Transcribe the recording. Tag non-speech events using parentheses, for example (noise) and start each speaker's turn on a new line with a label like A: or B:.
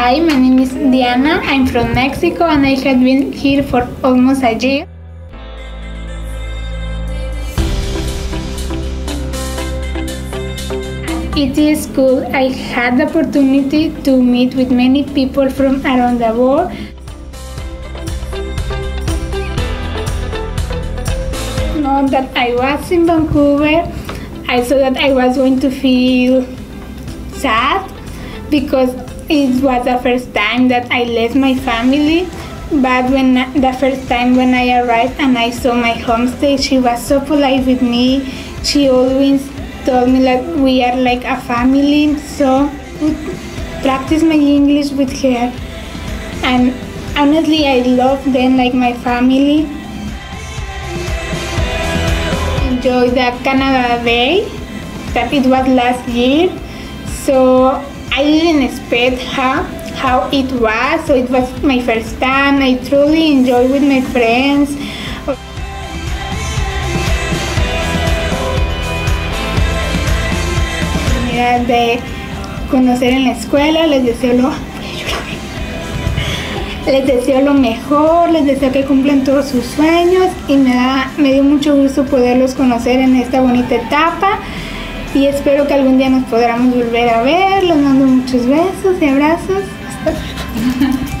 A: Hi, my name is Diana. I'm from Mexico and I have been here for almost a year. It is school. I had the opportunity to meet with many people from around the world. Now that I was in Vancouver, I saw that I was going to feel sad because it was the first time that I left my family. But when the first time when I arrived and I saw my homestay, she was so polite with me. She always told me that we are like a family. So practice my English with her. And honestly, I love them like my family. Enjoy the Canada Day that it was last year. So I didn't expect how how it was. So it was my first time. I truly enjoyed with my friends. de conocer en la escuela, les deseo lo les deseo lo mejor, les deseo que cumplan todos sus sueños y me da me dio mucho gusto poderlos conocer en esta bonita etapa y espero que algún día nos podamos volver a ver. Muchos besos y abrazos. (laughs)